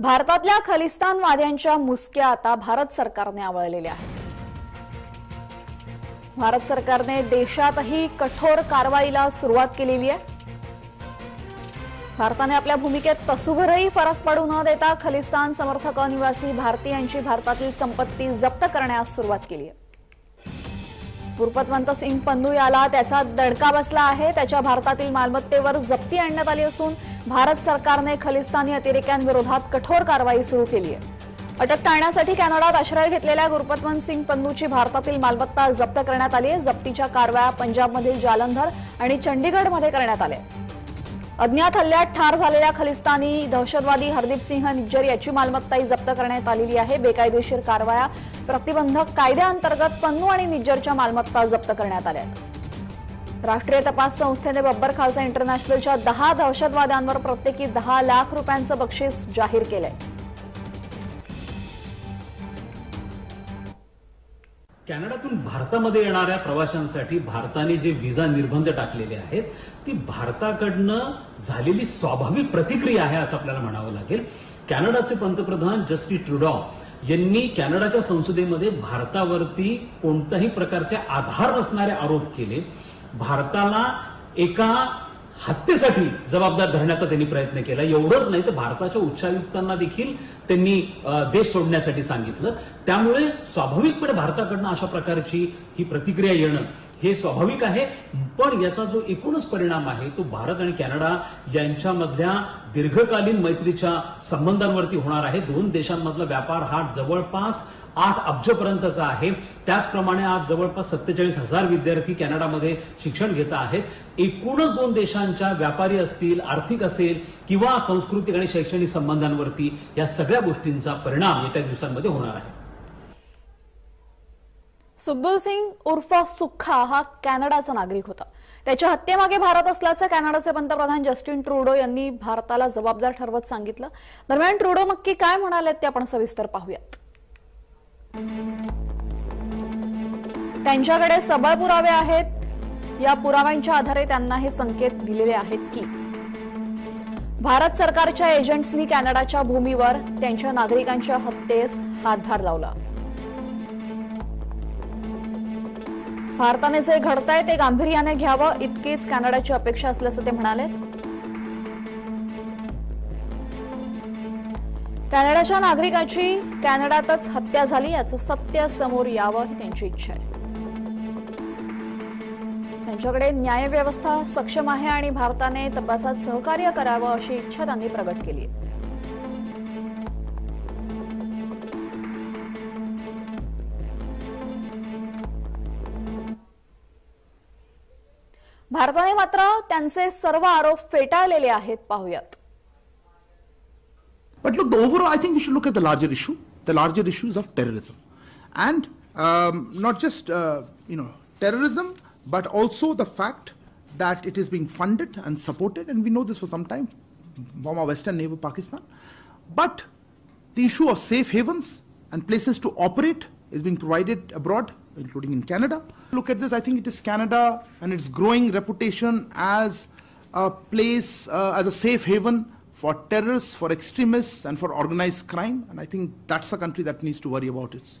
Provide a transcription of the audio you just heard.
भारतातल्या खलिस्तानवाद्यांच्या मुसक्या आता भारत सरकारने आवळलेल्या आहेत. भारत सरकारने देशातही कठोर कारवाईला सुरुवात केलेली आहे. भारताने आपल्या भूमिकेत तसूभरही फरक पडू न देता खलिस्तान समर्थक अनिवासी भारतीयांची भारतातील संपत्ती जप्त करण्यास सुरुवात केली आहे. गुरपतवंत सिंग पन्नू याला त्याचा दडका बसला आहे. त्याच्या भारतातील मालमत्तेवर जप्ती आणण्यात आली असून भारत सरकारने खलिस्तानी अतिरेक्यांविरोधात कठोर कारवाई सुरू केली आहे अटक टाळण्यासाठी कॅनडात आश्रय घेतलेल्या गुरपतवंत सिंग पन्नूची भारतातील मालमत्ता जप्त करण्यात आली आहे जप्तीच्या कारवाया पंजाबमधील जालंधर आणि चंडीगडमध्ये करण्यात आल्या. अज्ञात हल्ल्यात ठार झालेल्या खलिस्तानी दहशतवादी हरदीप सिंह निज्जर याची मालमत्ताही जप्त करण्यात आलेली आहे. बेकायदेशीर कारवाया प्रतिबंधक कायद्याअंतर्गत पन्नू आणि निज्जरच्या मालमत्ता जप्त करण्यात आल्या राष्ट्रीय तपास संस्थेने बब्बर खालसा इंटरनॅशनलच्या दहा दहशतवाद्यांवर प्रत्येकी दहा लाख रुपयांचं बक्षीस जाहीर केलंय. कॅनडातून भारतामध्ये येणाऱ्या प्रवाशांसाठी भारताने जे व्हिसा निर्बंध टाकलेले आहेत ती भारताकडनं झालेली स्वाभाविक प्रतिक्रिया आहे असं आपल्याला म्हणावं लागेल. कॅनडाचे पंतप्रधान जस्टी ट्रुडॉ यांनी कॅनडाच्या संसदेमध्ये भारतावरती कोणत्याही प्रकारचे आधार नसणारे आरोप केले. भारताला एका हत्येसाठी जबाबदार धरण्याचा त्यांनी प्रयत्न केला. एवढंच नाही तर भारताच्या उच्चायुक्तांना देखील त्यांनी देश सोडण्यासाठी सांगितलं. त्यामुळे स्वाभाविकपणे भारताकडनं अशा प्रकारची ही प्रतिक्रिया येणं हे स्वाभाविक आहे पण याचा जो एकूणच परिणाम आहे तो भारत आणि कॅनडा यांच्यामधल्या दीर्घकालीन मैत्रीच्या संबंधांवरती होणार आहे. दोन देशांमधला व्यापार हा जवळपास आठ अब्जपर्यंतचा आहे. त्याचप्रमाणे आज जवळपास सत्तेचाळीस हजार विद्यार्थी कॅनडामध्ये शिक्षण घेत आहेत. एकूणच दोन देशांच्या व्यापारी असतील आर्थिक असेल किंवा सांस्कृतिक आणि शैक्षणिक संबंधांवरती या सगळ्या गोष्टींचा परिणाम येत्या दिवसांमध्ये होणार आहे. सुखदुल सिंग उर्फ सुखा हा कॅनडाचा नागरिक होता. त्याच्या हत्येमागे भारत असल्याचं कॅनडाचे पंतप्रधान जस्टिन ट्रुडो यांनी भारताला जबाबदार ठरवत सांगितलं. दरम्यान ट्रुडो नक्की काय म्हणाले ते आपण सविस्तर पाहूयात. त्यांच्याकडे सबळ पुरावे आहेत. या पुराव्यांच्या आधारे त्यांना हे संकेत दिलेले आहेत की भारत सरकारच्या एजंट्सनी कॅनडाच्या भूमीवर त्यांच्या नागरिकांच्या हत्येस हातभार लावला. भारताने जे घडतंय ते गांभीर्याने घ्यावं इतकीच कॅनडाची अपेक्षा असल्याचं ते म्हणाले. कॅनडाच्या नागरिकाची कॅनडातच हत्या झाली याचं सत्य समोर यावं ही त्यांची इच्छा आहे. त्यांच्याकडे न्यायव्यवस्था सक्षम आहे आणि भारताने तपासात सहकार्य करावं अशी इच्छा त्यांनी प्रगट केली आहे. भारताने मात्र त्यांचे सर्व आरोप फेटाळलेले आहेत पाहूयात But look, the overall, I think we should look at the larger issue. The larger issue is of terrorism, and um, not just uh, you know terrorism, but also the fact that it is being funded and supported, and we know this for some time from our western neighbor Pakistan. But the issue of safe havens and places to operate is being provided abroad including in Canada. Look at this, I think it is Canada and its growing reputation as a place, uh, as a safe haven for terrorists, for extremists, and for organized crime. And I think that's a country that needs to worry about it.